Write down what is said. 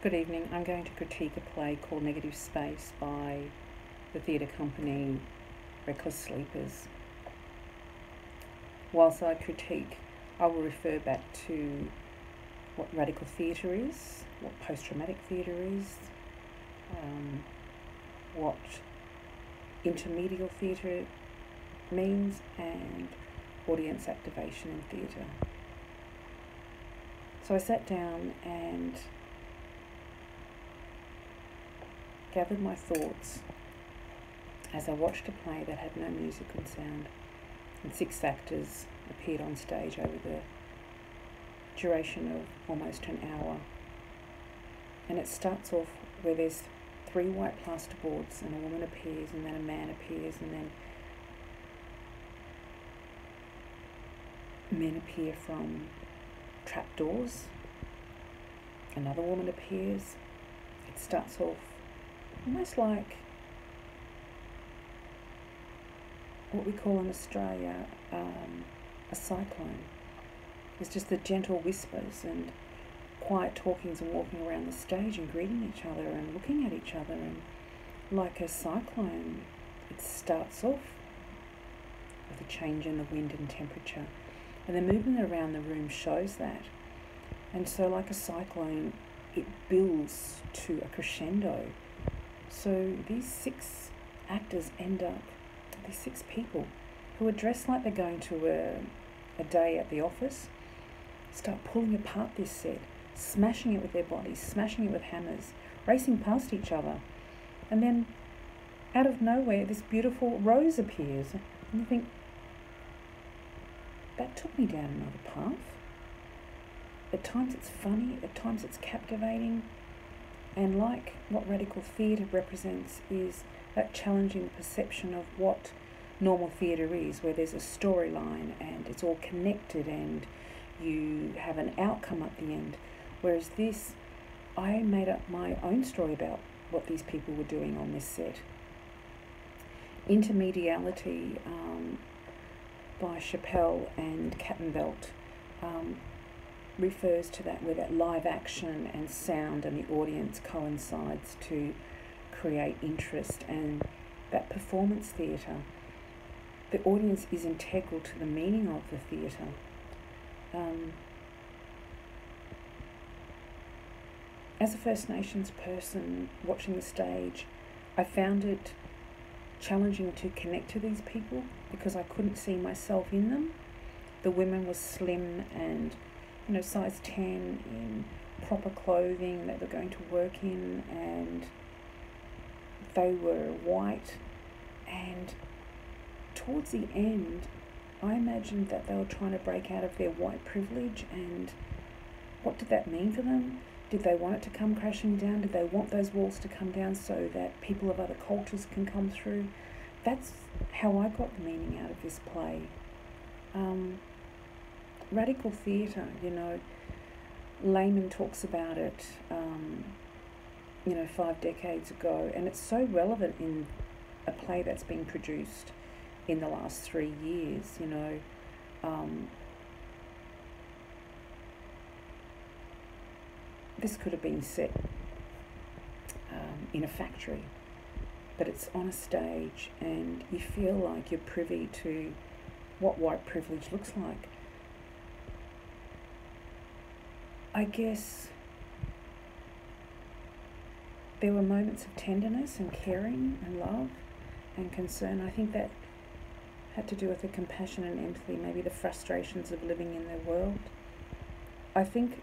Good evening. I'm going to critique a play called Negative Space by the theatre company Reckless Sleepers. Whilst I critique, I will refer back to what radical theatre is, what postdramatic theatre is, um, what intermedial theatre means, and audience activation in theatre. So I sat down and gathered my thoughts as I watched a play that had no music and sound, and six actors appeared on stage over the duration of almost an hour. And it starts off where there's three white plasterboards, and a woman appears, and then a man appears, and then men appear from trapdoors. Another woman appears. It starts off almost like what we call in Australia um, a cyclone. It's just the gentle whispers and quiet talkings and walking around the stage and greeting each other and looking at each other and like a cyclone, it starts off with a change in the wind and temperature. And the movement around the room shows that. And so, like a cyclone, it builds to a crescendo so these six actors end up, these six people who are dressed like they're going to a, a day at the office, start pulling apart this set, smashing it with their bodies, smashing it with hammers, racing past each other. And then out of nowhere, this beautiful rose appears. And you think, that took me down another path. At times it's funny, at times it's captivating, and like what radical theatre represents is that challenging perception of what normal theatre is, where there's a storyline and it's all connected and you have an outcome at the end. Whereas this, I made up my own story about what these people were doing on this set. Intermediality um, by Chapple and Kattenbelt um, refers to that where that live action and sound and the audience coincides to create interest and that performance theatre. The audience is integral to the meaning of the theatre. Um, as a First Nations person watching the stage, I found it challenging to connect to these people because I couldn't see myself in them. The women were slim and you know, size 10 in proper clothing that they're going to work in, and they were white. And towards the end, I imagined that they were trying to break out of their white privilege, and what did that mean for them? Did they want it to come crashing down? Did they want those walls to come down so that people of other cultures can come through? That's how I got the meaning out of this play. Um, radical theatre, you know, Lehmann talks about it, um, you know, five decades ago, and it's so relevant in a play that's been produced in the last three years, you know. Um, this could have been set um, in a factory, but it's on a stage, and you feel like you're privy to what white privilege looks like. I guess there were moments of tenderness and caring and love and concern. I think that had to do with the compassion and empathy, maybe the frustrations of living in their world. I think